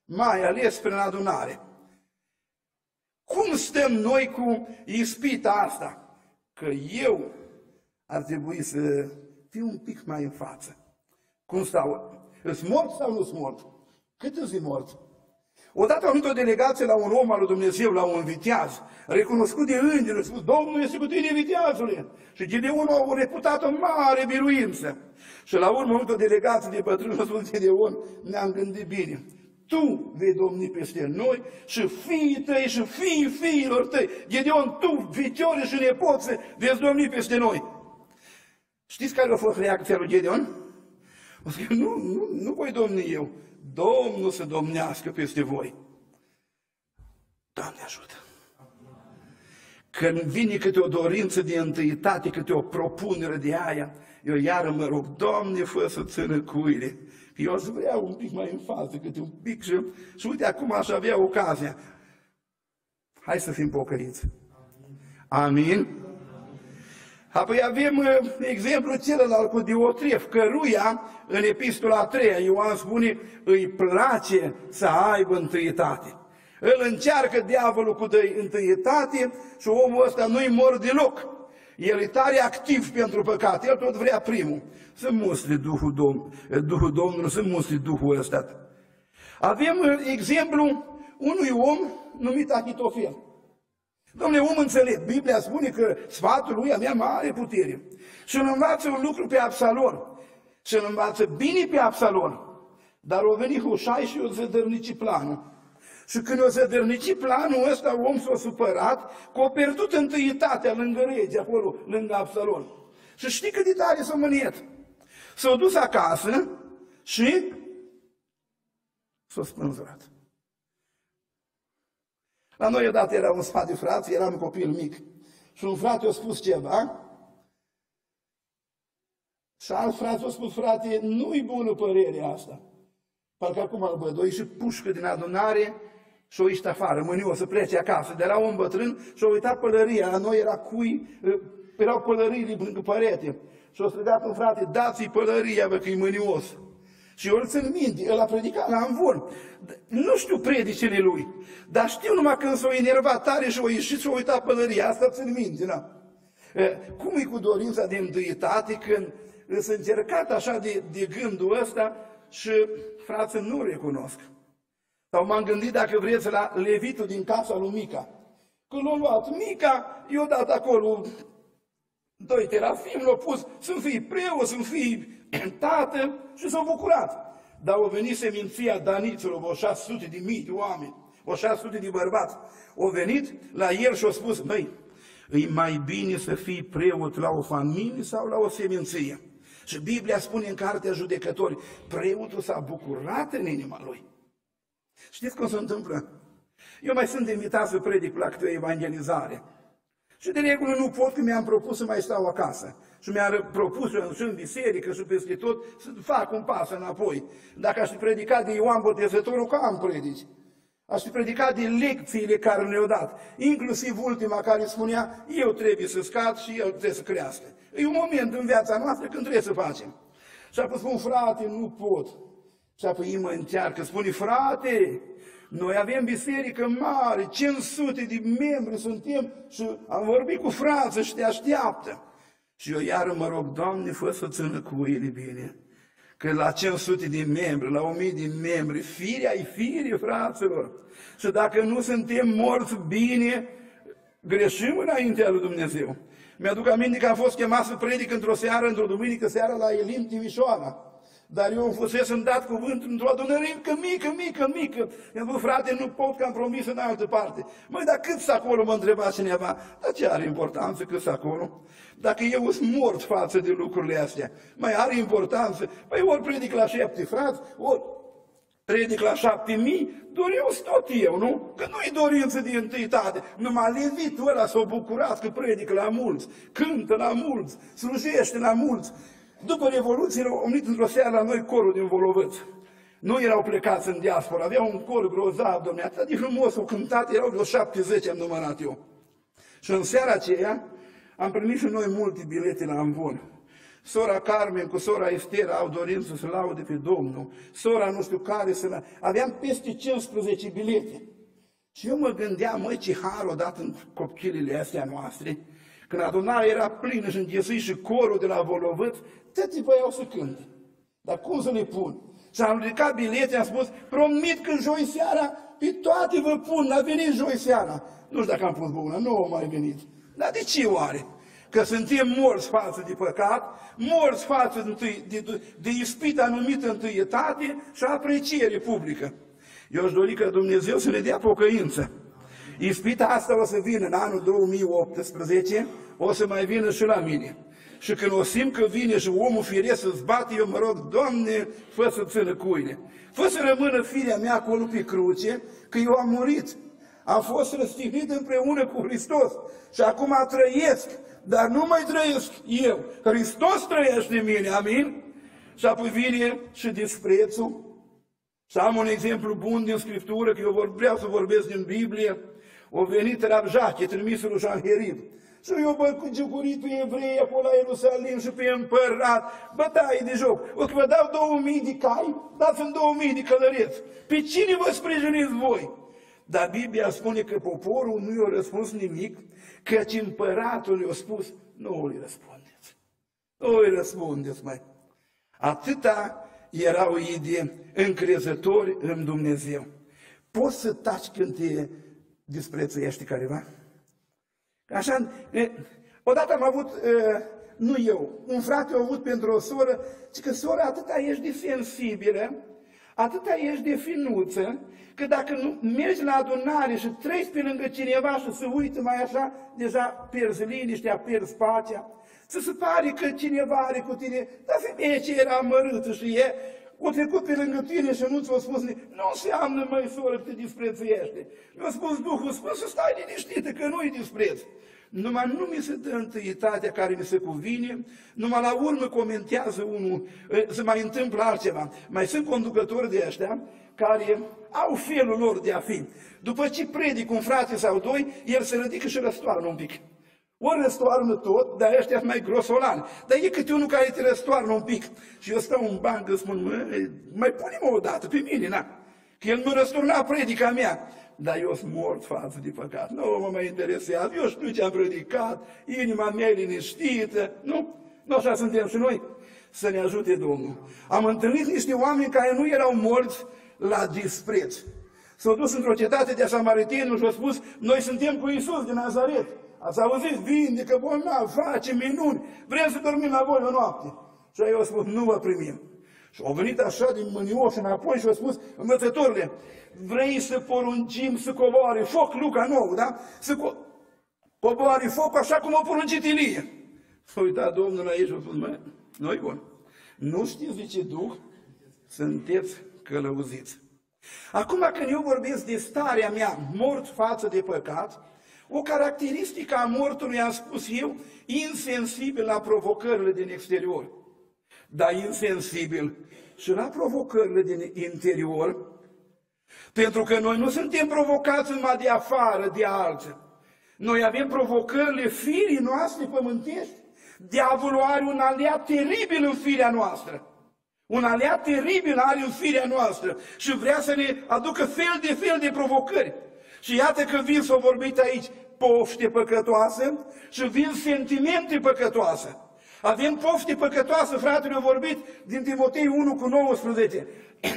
Mai ales prin adunare. Cum stăm noi cu ispita asta? Că eu ar trebui să fiu un pic mai în față. Cum stau? Îți mort sau nu-s mort? Cât îți mort? Odată am venit o delegație la un om al lui Dumnezeu, la un viteaz, recunoscut de îngeri, a spus, Domnul este cu tine, viteazule. Și Gideon a reputat o mare biruință. Și la urmă a venit o delegație de bătrâni, a spus Gideon, ne-am gândit bine. Tu vei domni peste noi și fiii tăi și fiii fiilor tăi. Gideon, tu, vitiore și nepoțe, veți domni peste noi. Știți care a fost reacția lui Gideon? O să nu, nu, nu voi domni eu. Domnul să domnească peste voi. Doamne ajută! Când vine câte o dorință de întâitate, câte o propunere de aia, eu iară mă rog, Doamne, fă să țină cuile. Eu aș vrea un pic mai în față, câte un pic și, și uite, acum aș avea ocazia. Hai să fim pocăiți. Amin? Apoi avem uh, exemplu celălalt cu Diotref, căruia în epistola 3 Ioan spune, îi place să aibă întâietate. Îl încearcă diavolul cu întâietate și omul ăsta nu-i mor deloc. El e tare activ pentru păcat, el tot vrea primul. Să musli Duhul, Domn, Duhul Domnului, să musli Duhul ăsta. Avem uh, exemplu unui om numit Achitofel. Domnule, om înțeleg, Biblia spune că sfatul lui avea mare putere. Și îl învață un lucru pe Absalon. Și îl învață bine pe Absalon. Dar o venit Hușai și o zădărnici planul. Și când o zădărnici planul ăsta, om s-a supărat, că a pierdut întâietatea lângă rege, acolo, lângă Absalon. Și știi cât de tare s-a mâniet? S-a dus acasă și s-a spânzurat. La noi odată era un sfat de frați, eram un copil mic. Și un frate a spus ceva, și alt frate a spus, frate, nu-i bună părerea asta. Parcă acum îl bădoi și pușcă din adunare și o ieșit afară, mâine o să plece acasă. De la un bătrân și a uitat pălăria. La noi era cui, erau pălării lângă părete. Și o strigat un frate, dați-i pălăria, bă, că e mânios. Și eu îl țin minte, el a predicat la Anvon. Nu știu predicile lui, dar știu numai când s-a enervat tare și a ieșit și a uitat pălăria. Asta țin minte, da? Cum e cu dorința de întâietate când îți încercat așa de, de gândul ăsta și frații nu recunosc. Sau m-am gândit dacă vreți la levitul din casa lui Mica. Când l-a luat Mica, i-a dat acolo doi terafim, l-a pus să fii preot, să fii (clears throat) tată și s-au bucurat. Dar au venit seminția daniților, o 600 de mii de oameni, o 600 de bărbați. Au venit la el și au spus, măi, e mai bine să fii preot la o familie sau la o seminție. Și Biblia spune în cartea judecători, preotul s-a bucurat în inima lui. Știți cum se întâmplă? Eu mai sunt invitat să predic la câte o evangelizare. Și de regulă nu pot, că mi-am propus să mai stau acasă. Și mi-a propus și în biserică și peste tot să fac un pas înapoi. Dacă aș fi predicat de Ioan Botezătorul, că am predici. Aș fi predicat din lecțiile care ne-au dat, inclusiv ultima care spunea, eu trebuie să scad și el trebuie să crească. E un moment în viața noastră când trebuie să facem. Și apoi spun, frate, nu pot. Și apoi mă încearcă, spune, frate, noi avem biserică mare, 500 de membri suntem și am vorbit cu frață și te așteaptă. Și eu iară mă rog, Doamne, fă să țină cu ele bine. Că la 500 de membri, la 1000 de membri, firea e fire, fraților. Și dacă nu suntem morți bine, greșim înaintea lui Dumnezeu. Mi-aduc aminte că am fost chemat să predic într-o seară, într-o duminică seara la Elim Timișoara. Dar eu fusesem dat cuvânt într-o adunare mică, mică, mică, mică. I-am zis, frate, nu pot că am promis în altă parte. Măi, dar cât să acolo, mă întreba cineva. Dar ce are importanță cât să acolo? Dacă eu sunt mort față de lucrurile astea, mai are importanță? Păi ori predic la șapte frați, ori predic la șapte mii, doar eu tot eu, nu? Că nu-i dorință de întâitate. Numai levitul ăla s-a bucurat că predică la mulți, cântă la mulți, slujește la mulți. După Revoluție au unit într-o seară la noi corul din Volovăț. Nu erau plecați în diaspora, aveau un cor grozav, domne, atât de frumos au cântat, erau vreo 70 am numărat eu. Și în seara aceea am primit și noi multe bilete la Amvon. Sora Carmen cu sora Estera au dorință să laude pe Domnul. Sora nu știu care să... Aveam peste 15 bilete. Și eu mă gândeam, măi, ce har o dat în copchilele astea noastre, când adunarea era plină și înghesuit și corul de la Volovăț, toți voiau să cânte. Dar cum să le pun? Și am ridicat bilete, am spus, promit că joi seara, pe toate vă pun, a venit joi seara. Nu știu dacă am pus bună, nu au mai venit. Dar de ce oare? Că suntem morți față de păcat, morți față de, de, de, de ispita numită întâietate și apreciere publică. Eu aș dori ca Dumnezeu să ne dea pocăință. Ispita asta o să vină în anul 2018, o să mai vină și la mine. Și când o simt că vine și omul firesc să-ți bate, eu mă rog, Doamne, fă să țină cuine. Fă să rămână firea mea acolo pe cruce, că eu am murit. Am fost răstignit împreună cu Hristos și acum trăiesc, dar nu mai trăiesc eu. Hristos trăiește în mine, amin? Și apoi vine și disprețul. Și am un exemplu bun din Scriptură, că eu vreau să vorbesc din Biblie. O venit Rabjache, trimisul lui Jean și eu bă, cu giugurit pe evrei acolo la Ierusalim și pe împărat, bătaie de joc. O că vă dau două mii de cai, dați-mi două mii de călăreți. Pe cine vă sprijiniți voi? Dar Biblia spune că poporul nu i-a răspuns nimic, căci împăratul i-a spus, nu îi răspundeți. Nu îi răspundeți, mai. Atâta erau ei de încrezători în Dumnezeu. Poți să taci când te disprețuiește careva? Așa, odată am avut, nu eu, un frate a avut pentru o soră, și că sora atâta ești de sensibilă, atâta ești de finuță, că dacă nu mergi la adunare și treci pe lângă cineva și se uită mai așa, deja pierzi liniștea, pierzi pacea, să se pare că cineva are cu tine, dar femeie ce era amărâtă și e, o trecut pe lângă tine și nu ți-a spus, nu înseamnă mai soră că te disprețuiește. Mi-a spus Duhul, spus să stai liniștită, că nu-i dispreț. Numai nu mi se dă întâietatea care mi se cuvine, numai la urmă comentează unul, se mai întâmplă altceva. Mai sunt conducători de ăștia care au felul lor de a fi. După ce predic un frate sau doi, el se ridică și răstoarnă un pic. Ori răstoarnă tot, dar ăștia sunt mai grosolani. Dar e câte unul care te răstoarnă un pic. Și eu stau în bancă, spun, mă, mai punem o dată pe mine, na. Că el nu răsturna predica mea dar eu sunt mort față de păcat. Nu mă mai interesează, eu știu ce am predicat, inima mea e liniștită, nu? Nu așa suntem și noi? Să ne ajute Domnul. Am întâlnit niște oameni care nu erau morți la dispreț. S-au dus într-o cetate de Samariteni și au spus, noi suntem cu Isus din Nazaret. Ați auzit, vindecă bolnav, face minuni, vrem să dormim la voi o noapte. Și eu au spus, nu vă primim. Și au venit așa din mânioș înapoi și au spus, învățătorile, vrei să poruncim să coboare foc, Luca nou, da? Să co- coboare foc așa cum a poruncit Ilie. S-a uitat Domnul la ei și a spus, mă, noi bun. Nu știți de ce duc? Sunteți călăuziți. Acum când eu vorbesc de starea mea, mort față de păcat, o caracteristică a mortului, am spus eu, insensibil la provocările din exterior dar insensibil și la provocările din interior, Pentru că noi nu suntem provocați numai de afară, de alții. Noi avem provocările firii noastre pământești. Diavolul are un aliat teribil în firea noastră. Un aliat teribil are în firea noastră și vrea să ne aducă fel de fel de provocări. Și iată că vin să o vorbit aici pofte păcătoase și vin sentimente păcătoase. Avem pofte păcătoase, fratele a vorbit din Timotei 1 cu 19.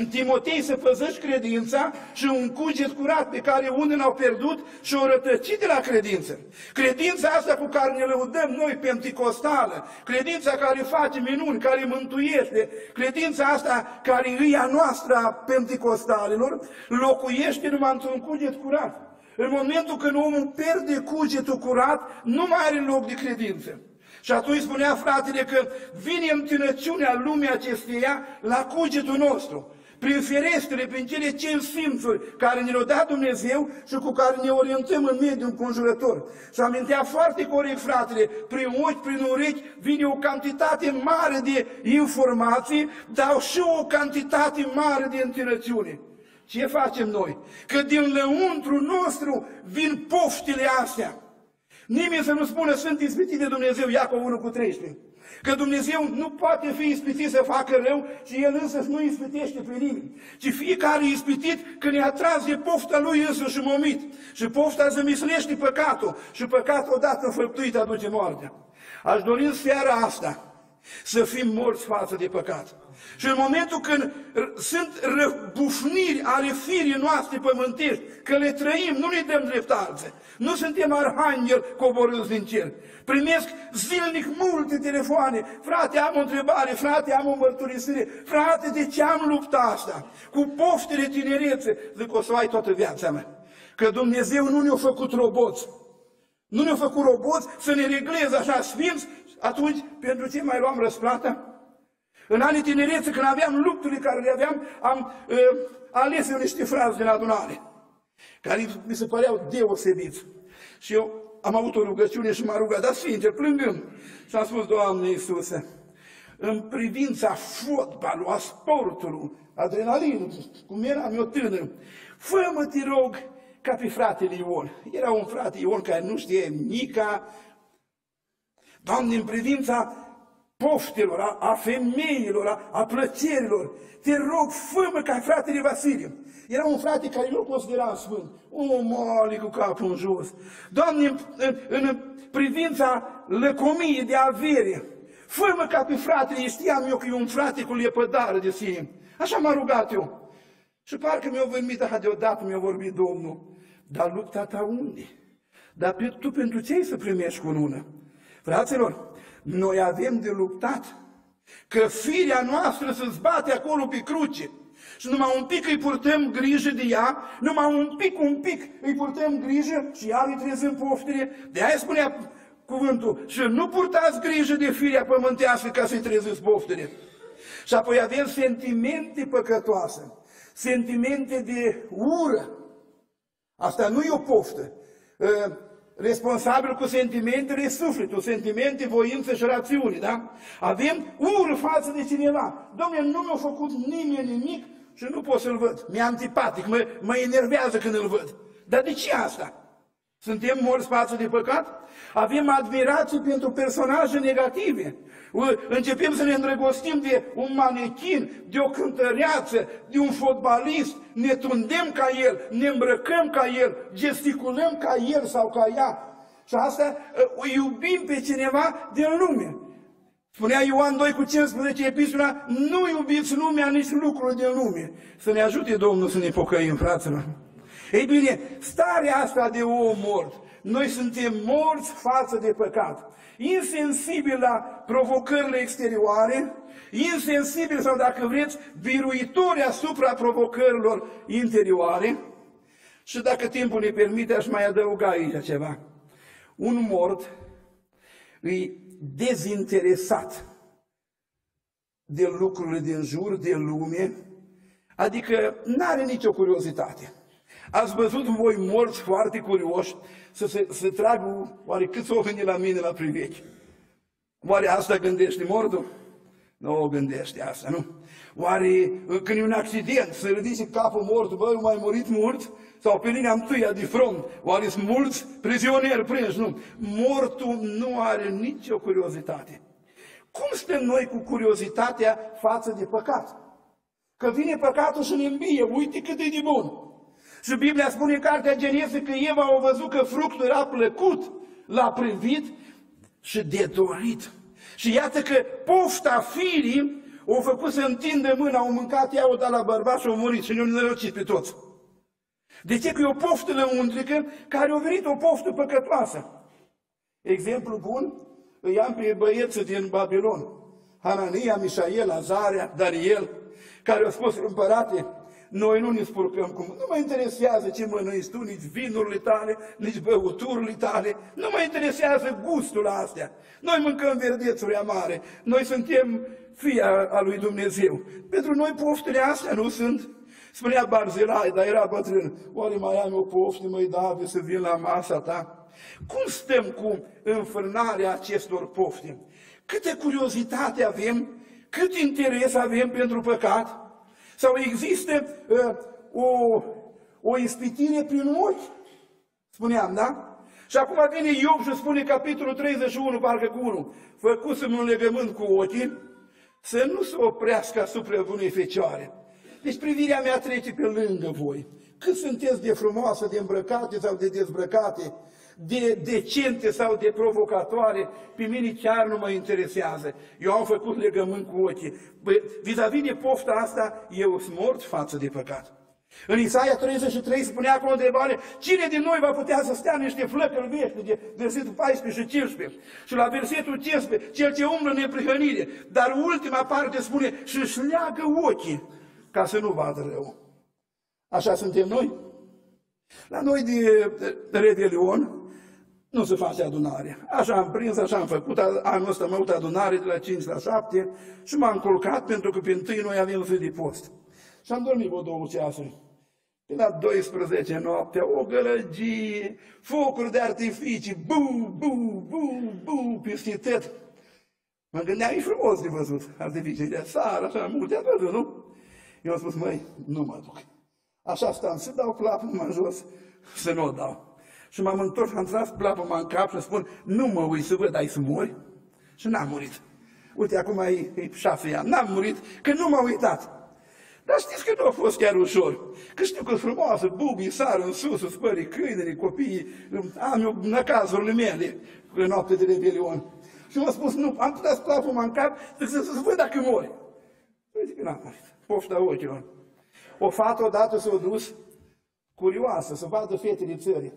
Timotei să păzești credința și un cuget curat pe care unii l-au pierdut și o rătăcit de la credință. Credința asta cu care ne lăudăm noi penticostală, credința care face minuni, care mântuiește, credința asta care e a noastră a penticostalilor, locuiește numai într-un cuget curat. În momentul când omul pierde cugetul curat, nu mai are loc de credință. Și atunci spunea fratele că vine întinăciunea lumii acesteia la cugetul nostru, prin ferestre, prin cele cinci simțuri care ne le-a dat Dumnezeu și cu care ne orientăm în mediul înconjurător. Și amintea foarte corect, fratele, prin ochi, prin urechi, vine o cantitate mare de informații, dar și o cantitate mare de întinăciune. Ce facem noi? Că din lăuntru nostru vin poftile astea. Nimeni să nu spună sunt ispitit de Dumnezeu, Iacov 1 cu 13. Că Dumnezeu nu poate fi ispitit să facă rău și El însă nu ispitește pe nimeni. Ci fiecare ispitit când e atras de pofta lui însă și momit. Și pofta zămislește păcatul. Și păcatul odată înfăptuit aduce moartea. Aș dori în seara asta să fim morți față de păcat. Și în momentul când sunt răbufniri ale firii noastre pământești, că le trăim, nu le dăm dreptate. Nu suntem arhanghel coborâți din cer. Primesc zilnic multe telefoane. Frate, am o întrebare, frate, am o mărturisire. Frate, de ce am luptat asta? Cu poftele tinerețe. Zic, o să ai toată viața mea. Că Dumnezeu nu ne-a făcut roboți. Nu ne-a făcut roboți să ne regleze așa sfinți, atunci pentru ce mai luam răsplata? În anii tinerețe, când aveam lupturile care le aveam, am uh, ales eu niște fraze din adunare, care mi se păreau deosebiți. Și eu am avut o rugăciune și m-a rugat, dar sincer, plângând. Și am spus, Doamne Iisuse, în privința fotbalului, a sportului, adrenalină, cum eram eu tânăr, fă-mă, te rog, ca pe fratele Ion. Era un frate Ion care nu știe nica. Doamne, în privința poftelor, a, a femeilor, a, a plăcerilor. Te rog, fă ca fratele Vasile. Era un frate care nu considera sfânt. O, moale cu capul în jos. Doamne, în, în, în privința lăcomiei de avere, fă ca pe fratele, știam eu că e un frate cu lepădară de sine. Așa m-a rugat eu. Și parcă mi-a venit aha deodată, mi-a vorbit Domnul. Dar lupta ta unde? Dar tu pentru ce ai să primești cunună? Fraților, noi avem de luptat. Că firea noastră se zbate acolo pe cruce. Și numai un pic îi purtăm grijă de ea, numai un pic, un pic îi purtăm grijă și ea îi trezim poftile. De aia spunea cuvântul, și nu purtați grijă de firea pământească ca să-i treziți poftile. Și apoi avem sentimente păcătoase, sentimente de ură. Asta nu e o poftă. Ă, responsabil cu sentimentele sufletului, sentimente, voință și rațiune, da? Avem ură față de cineva. Domnule, nu mi-a făcut nimeni nimic și nu pot să-l văd. Mi-e antipatic, mă, mă enervează când îl văd. Dar de ce asta? Suntem morți față de păcat? Avem admirație pentru personaje negative. Începem să ne îndrăgostim de un manechin, de o cântăreață, de un fotbalist, ne tundem ca el, ne îmbrăcăm ca el, gesticulăm ca el sau ca ea. Și asta o iubim pe cineva din lume. Spunea Ioan 2 cu 15 epistola, nu iubiți lumea, nici lucrurile din lume. Să ne ajute Domnul să ne pocăim, fraților. Ei bine, starea asta de om mort, noi suntem morți față de păcat insensibil la provocările exterioare, insensibil sau, dacă vreți, biruitori asupra provocărilor interioare. Și dacă timpul ne permite, aș mai adăuga aici ceva. Un mort e dezinteresat de lucrurile din jur, de lume, adică nu are nicio curiozitate. Ați văzut voi morți foarte curioși să se să tragă, oare câți o veni la mine la privechi? Oare asta gândește mortul? Nu o gândește asta, nu? Oare când e un accident, să ridice capul mort, băi, mai murit mult? Sau pe linia întâia de front, oare sunt mulți prizonieri prinși? Nu. Mortul nu are nicio curiozitate. Cum suntem noi cu curiozitatea față de păcat? Că vine păcatul și ne îmbie, uite cât e de bun. Și Biblia spune în cartea Genese că Eva a văzut că fructul era plăcut, l-a privit și de dorit. Și iată că pofta firii o făcut să întindă mâna, au mâncat ea, o dat la bărbat și au murit și ne-au nărăcit pe toți. De ce? Că e o poftă lăuntrică care a venit o poftă păcătoasă. Exemplu bun, îi am pe băieții din Babilon, Hanania, Mișael, Azarea, Daniel, care au spus, împărate, noi nu ne spurcăm cum. Nu mă interesează ce mănânci tu, nici vinurile tale, nici băuturile tale. Nu mă interesează gustul astea. Noi mâncăm verdețuri amare. Noi suntem fii a lui Dumnezeu. Pentru noi poftele astea nu sunt. Spunea Barzilai, dar era bătrân. Oare mai am o poftă, măi David, să vin la masa ta? Cum stăm cu înfrânarea acestor pofte? Câte curiozitate avem? Cât interes avem pentru păcat? Sau există uh, o, o ispitire prin ochi? Spuneam, da? Și acum vine Iov și spune capitolul 31, parcă cu 1, făcusem un legământ cu ochii, să nu se oprească asupra unei fecioare. Deci privirea mea trece pe lângă voi. Cât sunteți de frumoasă, de îmbrăcate sau de dezbrăcate, de decente sau de provocatoare, pe mine chiar nu mă interesează. Eu am făcut legământ cu ochii. Vis-a-vis de pofta asta, eu sunt mort față de păcat. În Isaia 33 spunea acolo întrebare, cine din noi va putea să stea niște flăcări vești de versetul 14 și 15. Și la versetul 15, cel ce umblă în neprihănire. Dar ultima parte spune, și își leagă ochii ca să nu vadă rău. Așa suntem noi? La noi de Revelion nu se face adunare. Așa am prins, așa am făcut, anul ăsta am avut adunare de la 5 la 7 și m-am culcat pentru că pe întâi noi avem zi de post. Și am dormit vreo două ceasuri. Pe la 12 noaptea, o gălăgie, focuri de artificii, bu, bu, bu, bu, peste tot. Mă gândeam, e frumos de văzut artificii de sară, așa multe ați văzut, nu? Eu am spus, măi, nu mă duc. Așa stăm, să dau plapă numai jos, să nu o dau. Și m-am întors, am tras plapă în cap și spun, nu mă uit să văd, ai să mori? Și n-am murit. Uite, acum e, e șase ani. N-am murit, că nu m-am uitat. Dar știți că nu a fost chiar ușor. Că știu că frumoasă, bubii sară în sus, îți pări câinele, copiii, am eu năcazurile mele în noapte de rebelion. Și m-a spus, nu, am tras plapă în cap, să, să, să văd dacă mori. Păi zic, n-am murit pofta ochilor. O fată odată s-a dus curioasă să vadă fetele țării.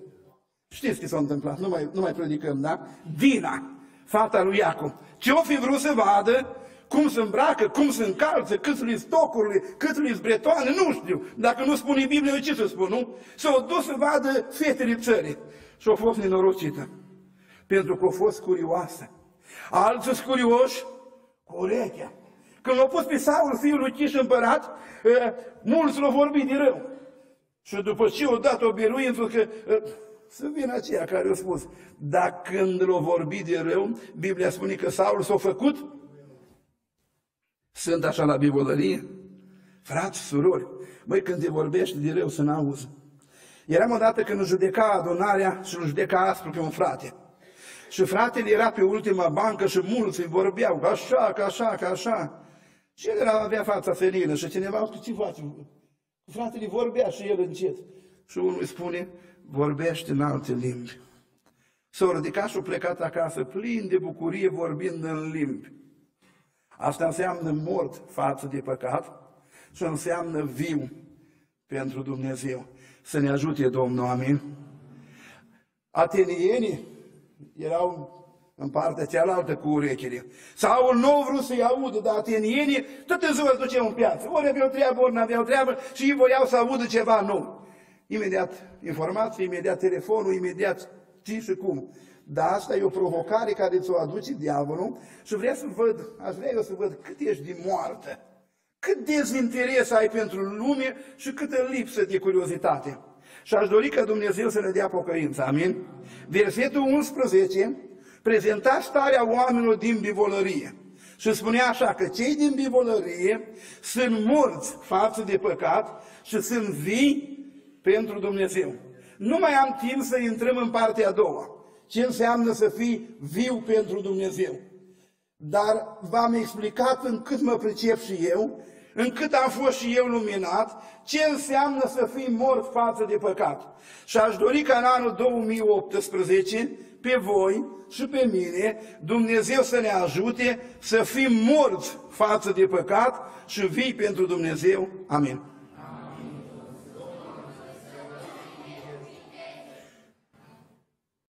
Știți ce s-a întâmplat, nu mai, nu mai predicăm, da? Dina, fata lui Iacob. Ce-o fi vrut să vadă, cum se îmbracă, cum se încalță, cât sunt stocurile, cât sunt bretoane, nu știu. Dacă nu spune Biblia, ce să spun, nu? S-a dus să vadă fetele țării. Și a fost nenorocită. Pentru că a fost curioasă. Alții sunt curioși cu urechea. Când l-a pus pe Saul, fiul lui Chiș împărat, mulți l-au vorbit de rău. Și după ce au dat o biruință că să vină aceia care au spus, dar când l-au vorbit de rău, Biblia spune că Saul s-a făcut? Sunt așa la bibolărie? Frați, surori, băi, când te vorbești de rău să n-auzi. Eram odată când îl judeca adunarea și îl judeca aspru pe un frate. Și fratele era pe ultima bancă și mulți îi vorbeau, așa, ca așa, ca așa. Și el era, avea fața senină și cineva, tu ce faci? Fratele vorbea și el încet. Și unul îi spune, vorbește în alte limbi. S-a ridicat și a plecat acasă plin de bucurie vorbind în limbi. Asta înseamnă mort față de păcat și înseamnă viu pentru Dumnezeu. Să ne ajute Domnul, amin. Atenienii erau în partea cealaltă cu urechile. Saul nu a vrut să-i audă, dar atenienii tot în ziua duceau în piață. Ori aveau treabă, ori nu aveau treabă și ei voiau să audă ceva nou. Imediat informație, imediat telefonul, imediat ce și cum. Dar asta e o provocare care ți-o aduce diavolul și vrea să văd, aș vrea eu să văd cât ești de moartă, cât dezinteres ai pentru lume și câtă lipsă de curiozitate. Și aș dori ca Dumnezeu să ne dea pocăință. Amin? Versetul 11 prezenta starea oamenilor din bivolărie. Și spunea așa că cei din bivolărie sunt morți față de păcat și sunt vii pentru Dumnezeu. Nu mai am timp să intrăm în partea a doua. Ce înseamnă să fii viu pentru Dumnezeu? Dar v-am explicat încât mă pricep și eu, încât am fost și eu luminat, ce înseamnă să fii mort față de păcat. Și aș dori ca în anul 2018, pe voi și pe mine, Dumnezeu să ne ajute să fim morți față de păcat și vii pentru Dumnezeu. Amin.